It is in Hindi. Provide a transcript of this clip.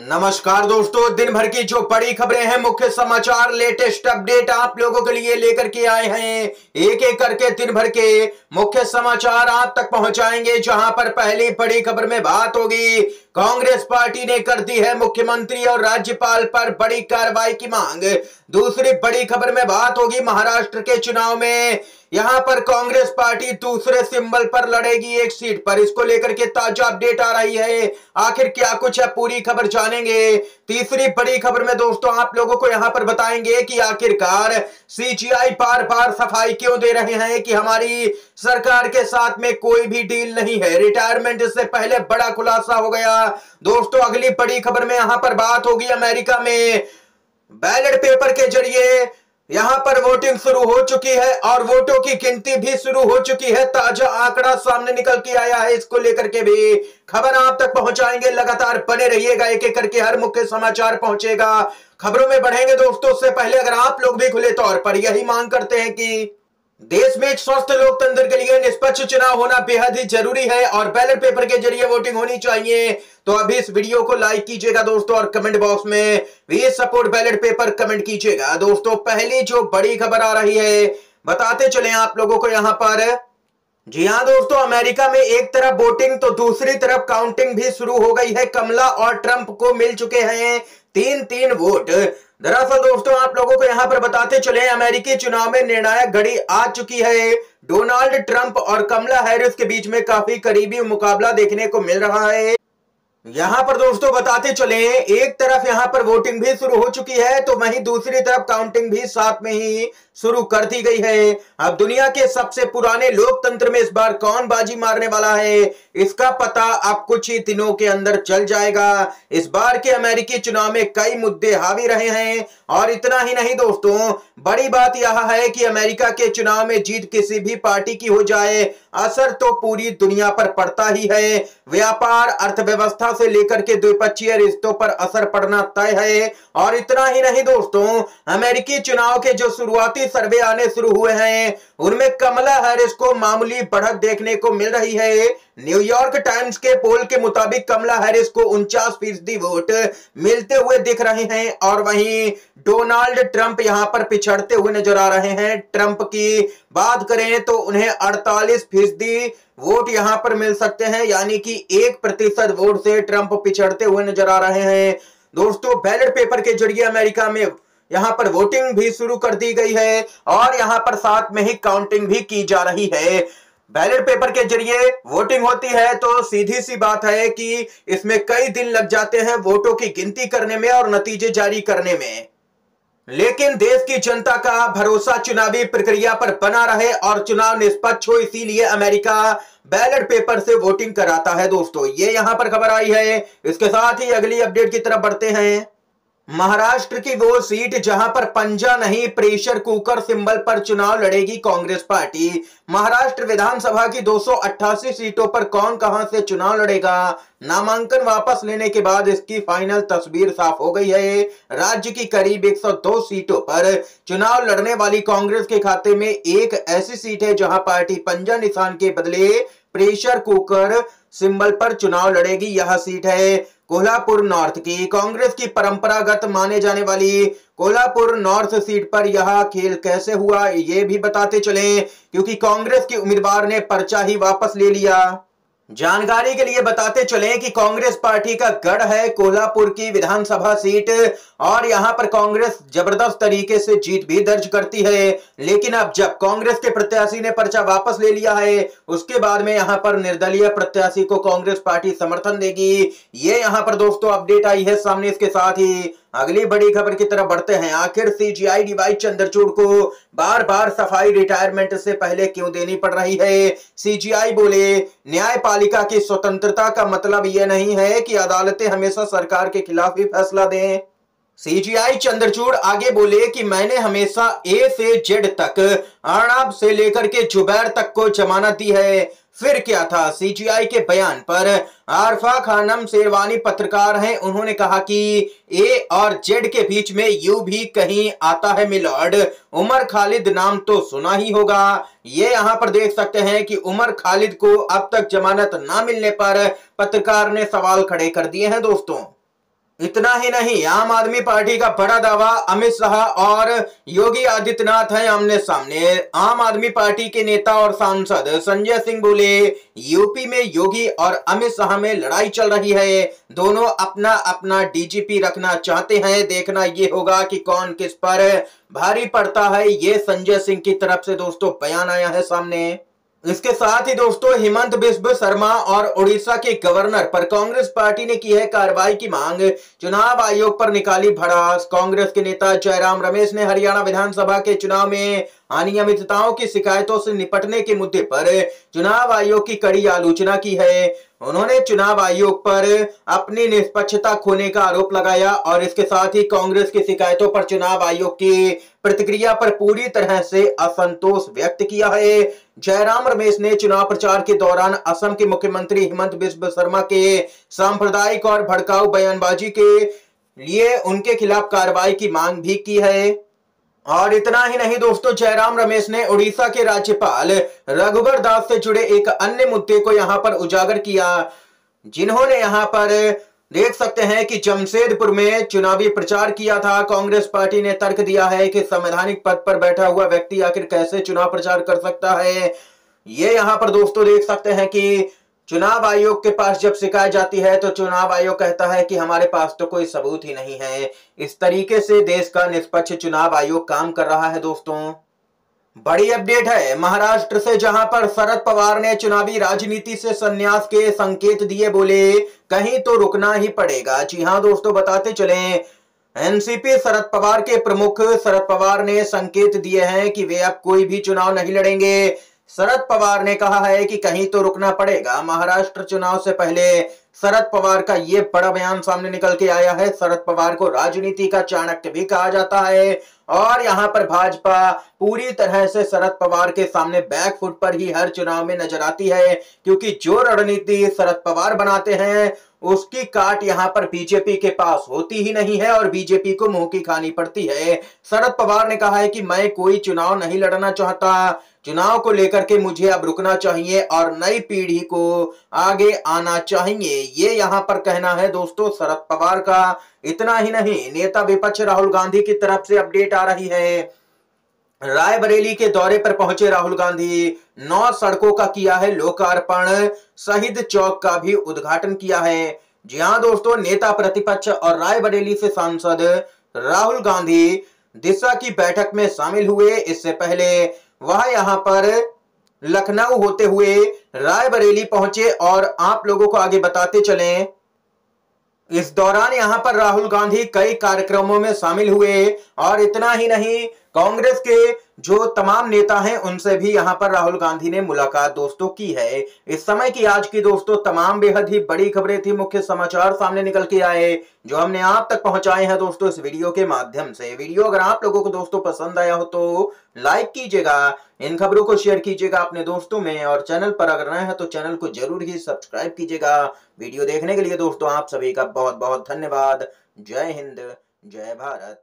नमस्कार दोस्तों दिन भर की जो बड़ी खबरें हैं, मुख्य समाचार लेटेस्ट अपडेट आप लोगों के लिए लेकर के आए हैं। एक एक करके दिन भर के मुख्य समाचार आप तक पहुंचाएँगे, जहाँ पर पहली बड़ी खबर में बात होगी। कांग्रेस पार्टी ने कर दी है मुख्यमंत्री और राज्यपाल पर बड़ी कार्रवाई की मांग। दूसरी बड़ी खबर में बात होगी महाराष्ट्र के चुनाव में। यहाँ पर कांग्रेस पार्टी दूसरे सिंबल पर लड़ेगी एक सीट पर। इसको लेकर के ताज़ा अपडेट आ रही है। आखिर क्या कुछ है पूरी खबर जानेंगे। तीसरी बड़ी खबर में दोस्तों आप लोगों को यहाँ पर बताएँगे कि आखिरकार सीजीआई बार बार सफ़ाई क्यों दे रहे हैं कि हमारी सरकार के साथ में कोई भी डील नहीं है। रिटायरमेंट से पहले बड़ा खुलासा हो गया। दोस्तों, अगली बड़ी खबर में यहाँ पर बात होगी अमेरिका में। बैलेट पेपर के ज़रिए यहाँ पर वोटिंग शुरू हो चुकी है और वोटों की गिनती भी शुरू हो चुकी है। ताज़ा आंकड़ा सामने निकल के आया है। इसको लेकर के भी खबर आप तक पहुंचाएँगे। लगातार बने रहिएगा। एक एक करके हर मुख्य समाचार पहुंचेगा। खबरों में बढ़ेंगे दोस्तों। से पहले अगर आप लोग भी खुले तौर पर यही मांग करते हैं कि देश में एक स्वस्थ लोकतंत्र के लिए निष्पक्ष चुनाव होना बेहद ही ज़रूरी है और बैलेट पेपर के ज़रिए वोटिंग होनी चाहिए। तो अभी इस वीडियो को लाइक कीजिएगा दोस्तों और कमेंट बॉक्स में we support ballot paper comment कीजिएगा। दोस्तों, पहली जो बड़ी खबर आ रही है, बताते चले आप लोगों को यहाँ पर। जी हाँ दोस्तों, अमेरिका में एक तरफ़ वोटिंग तो दूसरी तरफ़ काउंटिंग भी शुरू हो गई है। कमला और ट्रंप को मिल चुके हैं। तीन तीन वोट। दरअसल दोस्तों, आप लोगों को यहाँ पर बताते चले, अमेरिकी चुनाव में निर्णायक घड़ी आ चुकी है। डोनाल्ड ट्रंप और कमला हैरिस के बीच में काफ़ी करीबी मुकाबला देखने को मिल रहा है। यहाँ पर दोस्तों, बताते चले, एक तरफ़ यहाँ पर वोटिंग भी शुरू हो चुकी है तो वहीं दूसरी तरफ़ काउंटिंग भी साथ में ही शुरू कर दी गई है। अब दुनिया के सबसे पुराने लोकतंत्र में इस बार कौन बाजी मारने वाला है, इसका पता अब कुछ ही दिनों के अंदर चल जाएगा। इस बार के अमेरिकी चुनाव में कई मुद्दे हावी रहे हैं। और इतना ही नहीं दोस्तों, बड़ी बात यह है कि अमेरिका के चुनाव में जीत किसी भी पार्टी की हो जाए, असर तो पूरी दुनिया पर पड़ता ही है। व्यापार, अर्थव्यवस्था से लेकर के द्विपक्षीय रिश्तों पर असर पड़ना तय है। और इतना ही नहीं दोस्तों, अमेरिकी चुनाव के जो शुरुआती सर्वे आने शुरू हुए हैं। उनमें कमला हैरिस को मामूली बढ़त देखने को मिल रही है। न्यूयॉर्क टाइम्स के पोल के मुताबिक कमला हैरिस को उनचास फ़ीसदी वोट मिलते हुए दिख रहे हैं और वहीं डोनाल्ड ट्रंप यहाँ पर पिछड़ते हुए नज़र आ रहे हैं। ट्रंप की बात करें तो उन्हें 48 फ़ीसदी वोट यहाँ पर मिल सकते हैं, यानी कि एक प्रतिशत वोट से ट्रंप पिछड़ते हुए नज़र आ रहे हैं। दोस्तों, बैलेट पेपर के ज़रिए अमेरिका में यहाँ पर वोटिंग भी शुरू कर दी गई है और यहाँ पर साथ में ही काउंटिंग भी की जा रही है। बैलेट पेपर के ज़रिए वोटिंग होती है तो सीधी सी बात है कि इसमें कई दिन लग जाते हैं वोटों की गिनती करने में और नतीजे जारी करने में। लेकिन देश की जनता का भरोसा चुनावी प्रक्रिया पर बना रहे और चुनाव निष्पक्ष हो, इसीलिए अमेरिका बैलेट पेपर से वोटिंग कराता है दोस्तों। ये यहाँ पर खबर आई है। इसके साथ ही अगली अपडेट की तरफ़ बढ़ते हैं। महाराष्ट्र की वो सीट जहाँ पर पंजा नहीं, प्रेशर कुकर सिंबल पर चुनाव लड़ेगी कांग्रेस पार्टी। महाराष्ट्र विधानसभा की 288 सीटों पर कौन कहाँ से चुनाव लड़ेगा? नामांकन वापस लेने के बाद इसकी फाइनल तस्वीर साफ़ हो गई है। राज्य की करीब 102 सीटों पर चुनाव लड़ने वाली कांग्रेस के खाते में एक ऐसी सीट है जहाँ पार्टी पंजा निशान के बदले प्रेशर कुकर सिंबल पर चुनाव लड़ेगी। यह सीट है कोल्हापुर नॉर्थ की कांग्रेस की परंपरागत माने जाने वाली कोल्हापुर नॉर्थ सीट पर यह खेल कैसे हुआ, ये भी बताते चलें, क्योंकि कांग्रेस के उम्मीदवार ने पर्चा ही वापस ले लिया। जानकारी के लिए बताते चले कि कांग्रेस पार्टी का गढ़ है, कोल्हापुर की विधानसभा सीट, और यहाँ पर कांग्रेस ज़बरदस्त तरीके से जीत भी दर्ज करती है। लेकिन अब जब कांग्रेस के प्रत्याशी ने पर्चा वापस ले लिया है, उसके बाद में यहाँ पर निर्दलीय प्रत्याशी को कांग्रेस पार्टी समर्थन देगी। ये यहाँ पर दोस्तों अपडेट आई है सामने इसके साथ ही। अगली बड़ी खबर की तरफ़ बढ़ते हैं। आखिर सीजीआई डीवाई चंद्रचूड़ को बार बार सफ़ाई रिटायरमेंट से पहले क्यों देनी पड़ रही है? सीजीआई बोले, न्यायपालिका की स्वतंत्रता का मतलब यह नहीं है कि अदालतें हमेशा सरकार के खिलाफ ही फैसला दें। सीजीआई चंद्रचूड़ आगे बोले कि मैंने हमेशा ए से जेड तक अर्णब से लेकर के जुबैर तक को जमानत दी है। फिर क्या था? सीजीआई के बयान पर आरफा खानम शेरवानी पत्रकार हैं। उन्होंने कहा कि ए और जेड के बीच में यू भी कहीं आता है, मिलॉर्ड। उमर खालिद नाम तो सुना ही होगा। ये यहाँ पर देख सकते हैं कि उमर खालिद को अब तक जमानत ना मिलने पर पत्रकार ने सवाल खड़े कर दिए हैं, दोस्तों। इतना ही नहीं, आम आदमी पार्टी का बड़ा दावा, अमित शाह और योगी आदित्यनाथ है आमने सामने। आम आदमी पार्टी के नेता और सांसद संजय सिंह बोले, यूपी में योगी और अमित शाह में लड़ाई चल रही है। दोनों अपना अपना डीजीपी रखना चाहते हैं। देखना ये होगा कि कौन किस पर भारी पड़ता है। ये संजय सिंह की तरफ़ से दोस्तों बयान आया है सामने। इसके साथ ही दोस्तों, हेमंत बिस्व शर्मा और उड़ीसा के गवर्नर पर कांग्रेस पार्टी ने की है कार्रवाई की मांग। चुनाव आयोग पर निकाली भड़ास। कांग्रेस के नेता जयराम रमेश ने हरियाणा विधानसभा के चुनाव में अनियमितताओं की शिकायतों से निपटने के मुद्दे पर चुनाव आयोग की कड़ी आलोचना की है। उन्होंने चुनाव आयोग पर अपनी निष्पक्षता खोने का आरोप लगाया और इसके साथ ही कांग्रेस की शिकायतों पर चुनाव आयोग की प्रतिक्रिया पर पूरी तरह से असंतोष व्यक्त किया है। जयराम रमेश ने चुनाव प्रचार के दौरान असम के मुख्यमंत्री हेमंत बिस्व शर्मा के सांप्रदायिक और भड़काऊ बयानबाजी के लिए उनके खिलाफ कार्रवाई की मांग भी की है। और इतना ही नहीं दोस्तों, जयराम रमेश ने उड़ीसा के राज्यपाल रघुवर दास से जुड़े एक अन्य मुद्दे को यहाँ पर उजागर किया, जिन्होंने यहाँ पर देख सकते हैं कि जमशेदपुर में चुनावी प्रचार किया था। कांग्रेस पार्टी ने तर्क दिया है कि संवैधानिक पद पर बैठा हुआ व्यक्ति आखिर कैसे चुनाव प्रचार कर सकता है। ये यहाँ पर दोस्तों देख सकते हैं कि चुनाव आयोग के पास जब शिकायत जाती है तो चुनाव आयोग कहता है कि हमारे पास तो कोई सबूत ही नहीं है। इस तरीके से देश का निष्पक्ष चुनाव आयोग काम कर रहा है दोस्तों। बड़ी अपडेट है, महाराष्ट्र से जहाँ पर शरद पवार ने चुनावी राजनीति से संन्यास के संकेत दिए बोले, कहीं तो रुकना ही पड़ेगा। जी हाँ, दोस्तों, बताते चले। एनसीपी शरद पवार के प्रमुख, शरद पवार ने संकेत दिए हैं कि वे अब कोई भी चुनाव नहीं लड़ेंगे। शरद पवार ने कहा है कि कहीं तो रुकना पड़ेगा। महाराष्ट्र चुनाव से पहले शरद पवार का ये बड़ा बयान सामने निकल के आया है। शरद पवार को राजनीति का चाणक्य भी कहा जाता है। और यहाँ पर भाजपा पूरी तरह से शरद पवार के सामने बैक फुट पर ही हर चुनाव में नज़र आती है, क्योंकि जो रणनीति शरद पवार बनाते हैं, उसकी काट यहाँ पर बीजेपी के पास होती ही नहीं है और बीजेपी को मुँह की खानी पड़ती है। शरद पवार ने कहा है कि मैं कोई चुनाव नहीं लड़ना चाहता। चुनाव को लेकर के मुझे अब रुकना चाहिए और नई पीढ़ी को आगे आना चाहिए। ये यहाँ पर कहना है दोस्तों, शरद पवार का इतना ही नहीं, नेता विपक्ष राहुल गांधी की तरफ़ से अपडेट आ रही है। रायबरेली के दौरे पर पहुँचे राहुल गांधी। नौ सड़कों का किया है लोकार्पण। शहीद चौक का भी उद्घाटन किया है। जी हाँ दोस्तों, नेता प्रतिपक्ष और रायबरेली से सांसद राहुल गांधी दिशा की बैठक में शामिल हुए। इससे पहले वह यहाँ पर लखनऊ होते हुए रायबरेली पहुँचे और आप लोगों को आगे बताते चले। इस दौरान यहाँ पर राहुल गांधी कई कार्यक्रमों में शामिल हुए और इतना ही नहीं, कांग्रेस के जो तमाम नेता हैं, उनसे भी यहाँ पर राहुल गांधी ने मुलाकात दोस्तों की है। इस समय की आज की दोस्तों, तमाम बेहद ही बड़ी खबरें थी, मुख्य समाचार सामने निकल के आए, जो हमने आप तक पहुँचाए हैं दोस्तों इस वीडियो के माध्यम से। वीडियो अगर आप लोगों को दोस्तों पसंद आया हो तो लाइक कीजिएगा, इन खबरों को शेयर कीजिएगा अपने दोस्तों में, और चैनल पर अगर नए हैं तो चैनल को ज़रूर ही सब्सक्राइब कीजिएगा। वीडियो देखने के लिए दोस्तों आप सभी का बहुत बहुत धन्यवाद। जय हिंद, जय भारत।